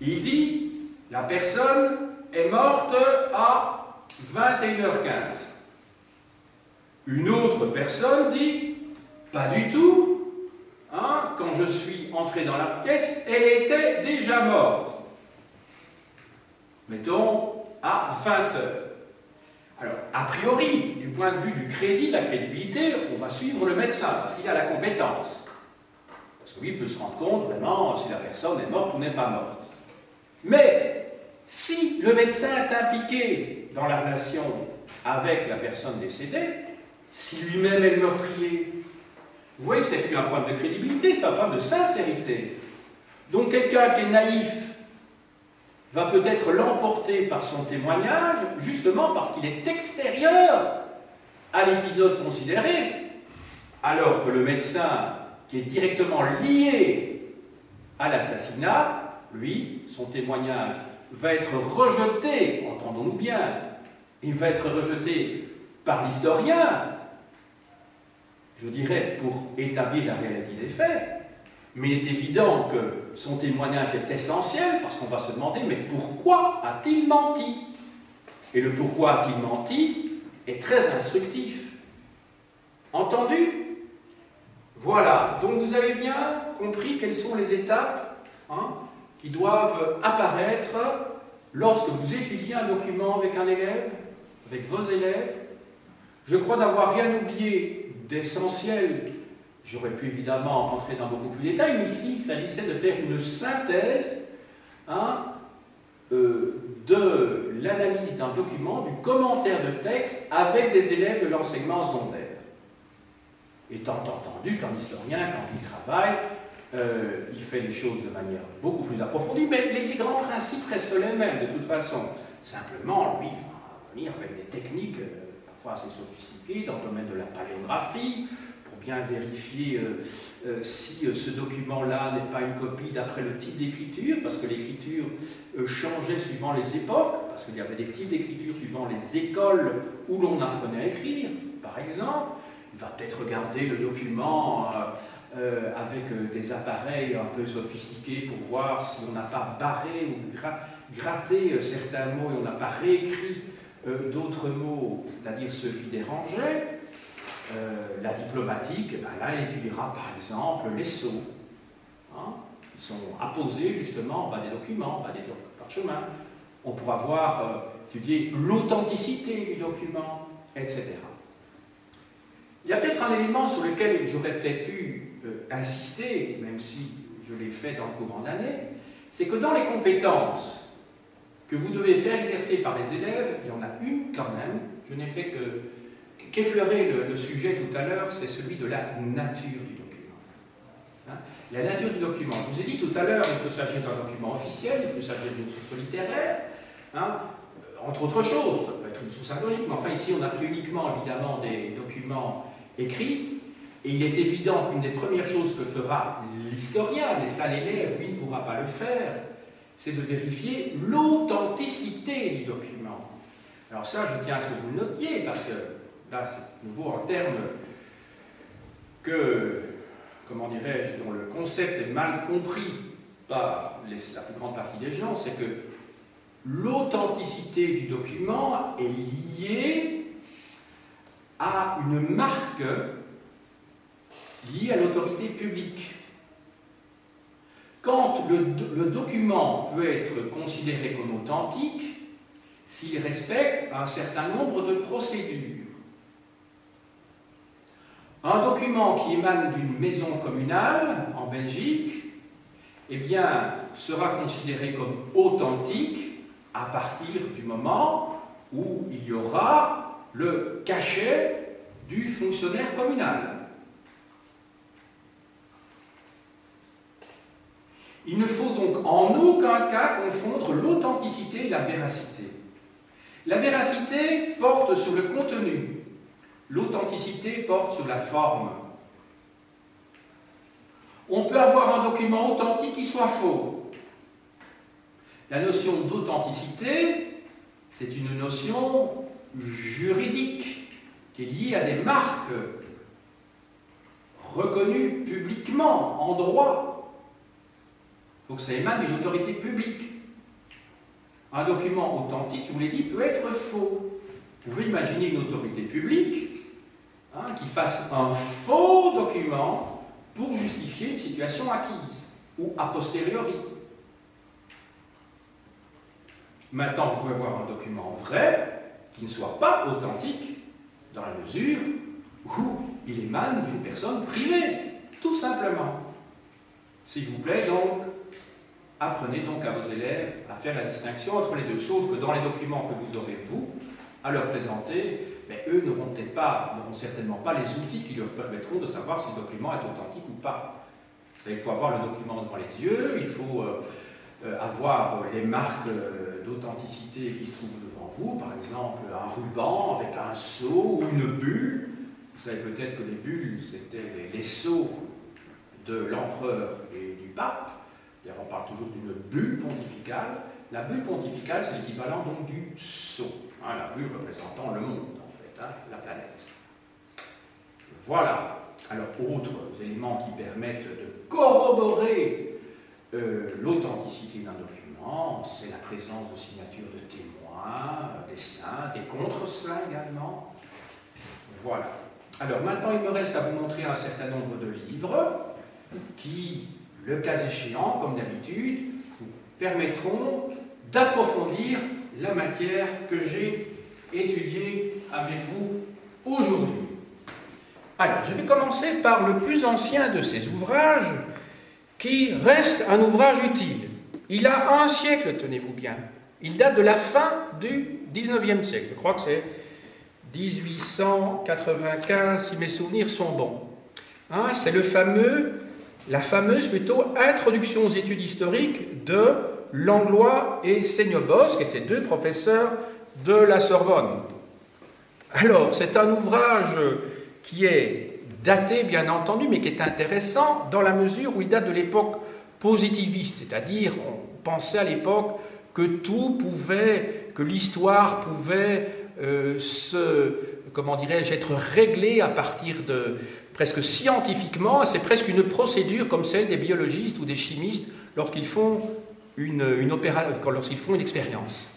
Il dit la personne est morte à 21h15. Une autre personne dit, pas du tout, hein, quand je suis entré dans la pièce, elle était déjà morte. Mettons à 20 heures. Alors, a priori, du point de vue du crédit, de la crédibilité, on va suivre le médecin, parce qu'il a la compétence. Parce que lui peut se rendre compte vraiment si la personne est morte ou n'est pas morte. Mais, si le médecin est impliqué dans la relation avec la personne décédée, si lui-même est le meurtrier. Vous voyez que ce n'est plus un problème de crédibilité, c'est un problème de sincérité. Donc quelqu'un qui est naïf va peut-être l'emporter par son témoignage, justement parce qu'il est extérieur à l'épisode considéré, alors que le médecin qui est directement lié à l'assassinat, lui, son témoignage va être rejeté, entendons-nous bien, il va être rejeté par l'historien, je dirais, pour établir la réalité des faits. Mais il est évident que son témoignage est essentiel parce qu'on va se demander, mais pourquoi a-t-il menti? Et le pourquoi a-t-il menti est très instructif. Entendu? Voilà, donc vous avez bien compris quelles sont les étapes hein, qui doivent apparaître lorsque vous étudiez un document avec un élève, avec vos élèves. Je crois n'avoir rien oublié d'essentiel. J'aurais pu évidemment rentrer dans beaucoup plus de détails, mais ici, il s'agissait de faire une synthèse hein, euh, de l'analyse d'un document, du commentaire de texte avec des élèves de l'enseignement secondaire. Étant entendu qu'un historien, quand il travaille, euh, il fait les choses de manière beaucoup plus approfondie, mais les, grands principes restent les mêmes de toute façon. Simplement, lui, il va venir avec des techniques. Euh, assez sophistiqué dans le domaine de la paléographie, vérifier si ce document-là n'est pas une copie d'après le type d'écriture, parce que l'écriture changeait suivant les époques, parce qu'il y avait des types d'écriture suivant les écoles où l'on apprenait à écrire, par exemple. Il va peut-être regarder le document avec des appareils un peu sophistiqués pour voir si on n'a pas barré ou gratté certains mots et on n'a pas réécrit euh, d'autres mots, c'est-à-dire ceux qui dérangeaient, euh, la diplomatique, eh ben là, elle étudiera par exemple les sceaux, hein, qui sont apposés justement en bas des documents, en bas des parchemins. On pourra voir, euh, étudier l'authenticité du document, etc. Il y a peut-être un élément sur lequel j'aurais peut-être pu insister, même si je l'ai fait dans le courant d'année, c'est que dans les compétences que vous devez faire exercer par les élèves, il y en a une quand même, je n'ai fait que qu'effleurer le, sujet tout à l'heure, c'est celui de la nature du document. Hein? la nature du document. Je vous ai dit tout à l'heure, il peut s'agir d'un document officiel, il peut s'agir d'une source littéraire, hein, entre autres choses, ça peut être une source logique, mais enfin ici on a pris uniquement évidemment des documents écrits, et il est évident qu'une des premières choses que fera l'historien, mais ça l'élève, lui, ne pourra pas le faire, c'est de vérifier l'authenticité du document. Alors ça, je tiens à ce que vous le notiez, parce que là, c'est nouveau en termes que, comment dirais-je, dont le concept est mal compris par la plus grande partie des gens, c'est que l'authenticité du document est liée à une marque liée à l'autorité publique. Quand le, document peut être considéré comme authentique, s'il respecte un certain nombre de procédures. Un document qui émane d'une maison communale en Belgique, eh sera considéré comme authentique à partir du moment où il y aura le cachet du fonctionnaire communal. Il ne faut donc en aucun cas confondre l'authenticité et la véracité. La véracité porte sur le contenu, l'authenticité porte sur la forme. On peut avoir un document authentique qui soit faux. La notion d'authenticité, c'est une notion juridique qui est liée à des marques reconnues publiquement en droit donc ça émane d'une autorité publique. Un document authentique, je vous l'ai dit, peut être faux. Vous pouvez imaginer une autorité publique hein, qui fasse un faux document pour justifier une situation acquise ou a posteriori. Maintenant, vous pouvez avoir un document vrai qui ne soit pas authentique dans la mesure où il émane d'une personne privée, tout simplement. S'il vous plaît, donc, Apprenez donc à vos élèves à faire la distinction entre les deux, sauf que dans les documents que vous aurez, vous, à leur présenter, mais eux n'auront peut-être certainement pas les outils qui leur permettront de savoir si le document est authentique ou pas. il faut avoir le document devant les yeux, il faut euh, euh, avoir les marques euh, d'authenticité qui se trouvent devant vous, par exemple un ruban avec un sceau ou une bulle. Vous savez peut-être que les bulles, c'était les sceaux de l'empereur et du pape on parle toujours d'une bulle pontificale. La bulle pontificale, c'est l'équivalent donc du sceau. Hein, la bulle représentant le monde, la planète. Voilà. Alors, autres éléments qui permettent de corroborer euh, l'authenticité d'un document, c'est la présence de signatures de témoins, des saints, des contre-saints également. Voilà. Alors maintenant, il me reste à vous montrer un certain nombre de livres qui le cas échéant, comme d'habitude, vous permettront d'approfondir la matière que j'ai étudiée avec vous aujourd'hui. Alors, je vais commencer par le plus ancien de ces ouvrages, qui reste un ouvrage utile. Il a un siècle, tenez-vous bien. Il date de la fin du 19e siècle. Je crois que c'est 1895, si mes souvenirs sont bons. Hein, c'est le fameux la fameuse plutôt introduction aux études historiques de Langlois et Seignobos, qui étaient deux professeurs de la Sorbonne. Alors, c'est un ouvrage qui est daté bien entendu, mais qui est intéressant dans la mesure où il date de l'époque positiviste, c'est-à-dire on pensait à l'époque que tout pouvait, que l'histoire pouvait euh, se, comment dirais-je, être réglée à partir de presque scientifiquement, c'est presque une procédure comme celle des biologistes ou des chimistes lorsqu'ils font une, lorsqu'ils font une expérience.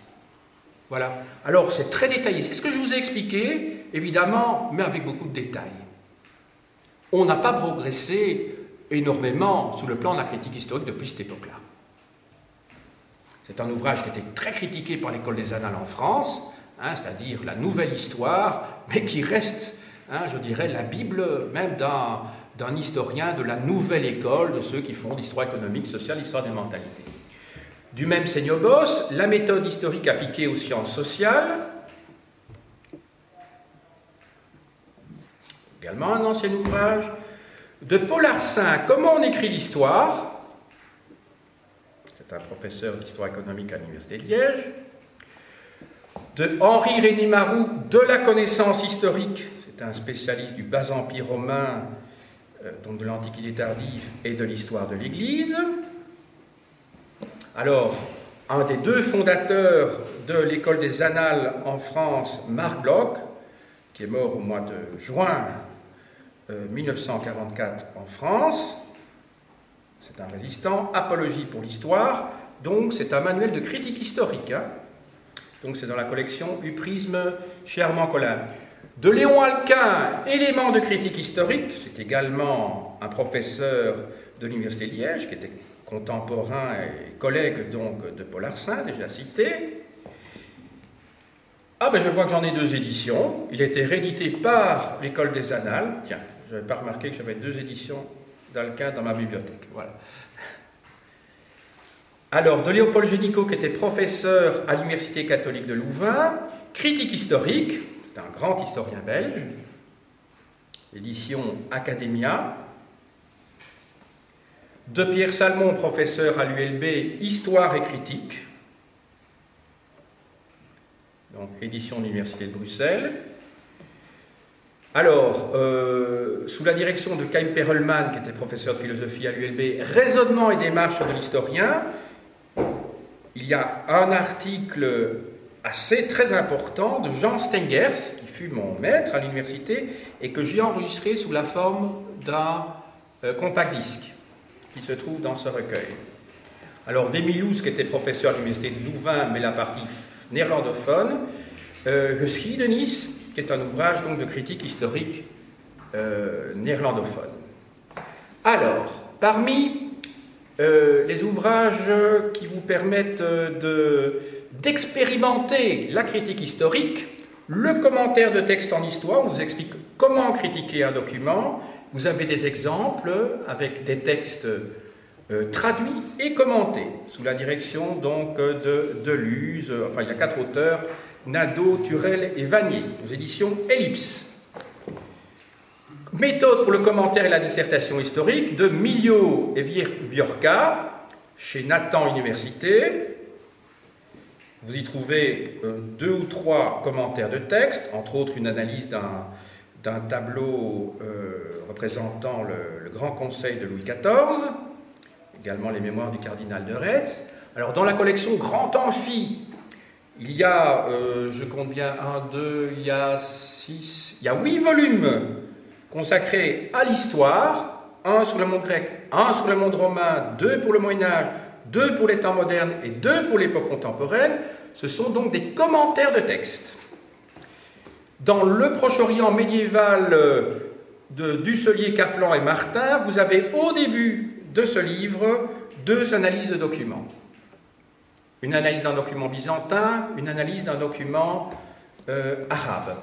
Voilà. Alors c'est très détaillé. C'est ce que je vous ai expliqué, évidemment, mais avec beaucoup de détails. On n'a pas progressé énormément sous le plan de la critique historique depuis cette époque-là. C'est un ouvrage qui était très critiqué par l'école des annales en France, hein, c'est-à-dire la nouvelle histoire, mais qui reste, hein, je dirais, la Bible même d'un historien de la nouvelle école, de ceux qui font l'histoire économique, sociale, l'histoire des mentalités. Du même Seignobos, la méthode historique appliquée aux sciences sociales, également un ancien ouvrage, de Paul Arsin, Comment on écrit l'histoire, c'est un professeur d'histoire économique à l'Université de Liège, de Henri René Marou, De la connaissance historique, c'est un spécialiste du bas empire romain, euh, donc de l'Antiquité tardive et de l'histoire de l'Église. Alors, un des deux fondateurs de l'école des annales en France, Marc Bloch, qui est mort au mois de juin 1944 euh, en France. C'est un résistant, Apologie pour l'histoire, donc c'est un manuel de critique historique. Hein. Donc c'est dans la collection Uprisme chez Armand Collin. De Léon Alquin, élément de critique historique, c'est également un professeur de l'Université de Liège, qui était contemporain et collègue donc de Paul Arsin, déjà cité. Ah ben je vois que j'en ai deux éditions. Il a été réédité par l'École des Annales. Tiens, je n'avais pas remarqué que j'avais deux éditions d'Alquin dans ma bibliothèque. Voilà. Alors, de Léopold Génicaud, qui était professeur à l'Université catholique de Louvain, critique historique, un grand historien belge, édition Academia. De Pierre Salmon, professeur à l'ULB, Histoire et critique, donc édition de l'Université de Bruxelles. Alors, euh, sous la direction de Kaim Perelman, qui était professeur de philosophie à l'ULB, Raisonnement et démarche de l'historien, il y a un article assez très important de Jean Stengers, qui fut mon maître à l'université, et que j'ai enregistré sous la forme d'un euh, compact disque, qui se trouve dans ce recueil. Alors, Demilous, qui était professeur à l'université de Louvain, mais la partie néerlandophone, euh, Geschiedenis, qui est un ouvrage donc de critique historique euh, néerlandophone. Alors, parmi euh, les ouvrages qui vous permettent d'expérimenter la critique historique, le commentaire de texte en histoire vous explique comment critiquer un document. Vous avez des exemples avec des textes euh, traduits et commentés sous la direction donc de Deleuze. Enfin, il y a quatre auteurs Nadeau, Turel et Vanier, aux éditions Ellipse. Méthode pour le commentaire et la dissertation historique de Milio et Viorca, chez Nathan Université. Vous y trouvez euh, deux ou trois commentaires de texte, entre autres une analyse d'un tableau euh, représentant le, Grand Conseil de Louis XIV, également les mémoires du cardinal de Retz. Alors dans la collection Grand Amphi, il y a, euh, je compte bien, un, deux, il y a six, il y a huit volumes consacrés à l'histoire, un sur le monde grec, un sur le monde romain, deux pour le Moyen Âge, deux pour les temps modernes et deux pour l'époque contemporaine. Ce sont donc des commentaires de texte. Dans le Proche-Orient médiéval euh, de Dusselier, Kaplan et Martin, vous avez au début de ce livre deux analyses de documents une analyse d'un document byzantin, une analyse d'un document euh, arabe.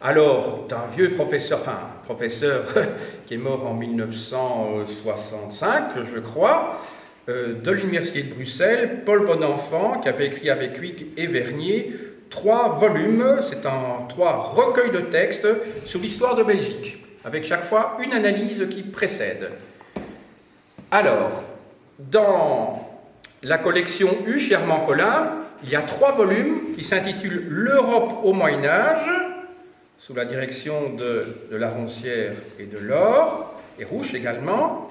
Alors, d'un vieux professeur, enfin, professeur *laughs* qui est mort en 1965, je crois, euh, de l'Université de Bruxelles, Paul Bonenfant, qui avait écrit avec Huic et Vernier trois volumes, c'est un trois recueils de textes sur l'histoire de Belgique, avec chaque fois une analyse qui précède. Alors, dans la collection U chez Collin, il y a trois volumes qui s'intitulent L'Europe au Moyen Âge, sous la direction de, de la Roncière et de l'Or, et Rouche également.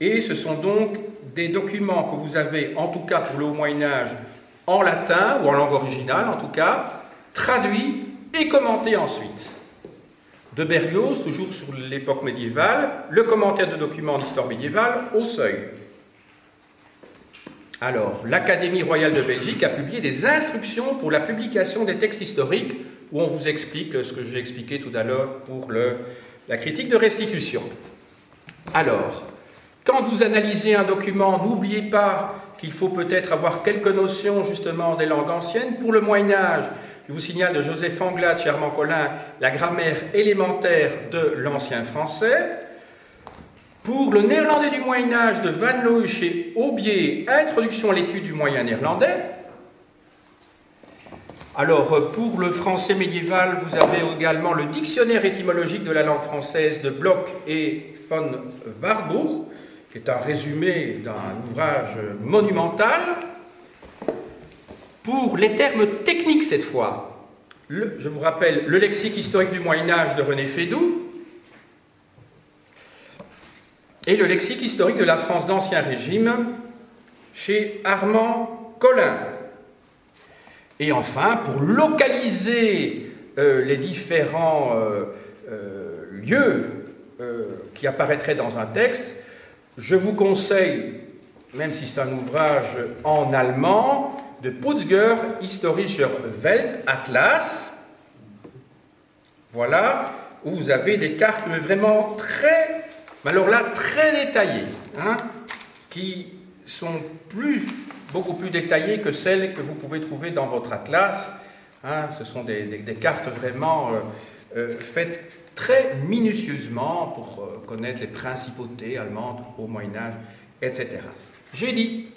Et ce sont donc des documents que vous avez, en tout cas pour le Haut Moyen Âge, en latin, ou en langue originale en tout cas, traduits et commentés ensuite. De Berlioz, toujours sur l'époque médiévale, le commentaire de documents d'histoire médiévale au seuil. Alors, l'Académie royale de Belgique a publié des instructions pour la publication des textes historiques où on vous explique ce que j'ai expliqué tout à l'heure pour la critique de restitution. Alors, quand vous analysez un document, n'oubliez pas qu'il faut peut-être avoir quelques notions justement des langues anciennes. Pour le Moyen Âge, je vous signale de Joseph Anglade Armand Collin la grammaire élémentaire de l'ancien français. Pour le néerlandais du Moyen Âge de Van Loo chez Aubier, Introduction à l'étude du moyen néerlandais. Alors, pour le français médiéval, vous avez également le dictionnaire étymologique de la langue française de Bloch et von Warburg, qui est un résumé d'un ouvrage monumental. Pour les termes techniques cette fois, je vous rappelle le lexique historique du Moyen Âge de René Fédou et le lexique historique de la France d'Ancien Régime chez Armand Collin. Et enfin, pour localiser euh, les différents euh, euh, lieux qui apparaîtraient dans un texte, je vous conseille, même si c'est un ouvrage en allemand, de Putzger Historischer Weltatlas. Voilà, où vous avez des cartes, vraiment très, alors là, très détaillées, hein, qui sont plus beaucoup plus détaillées que celles que vous pouvez trouver dans votre atlas. Hein, ce sont des, cartes vraiment euh, euh, faites très minutieusement pour euh, connaître les principautés allemandes au Moyen Âge, etc. J'ai dit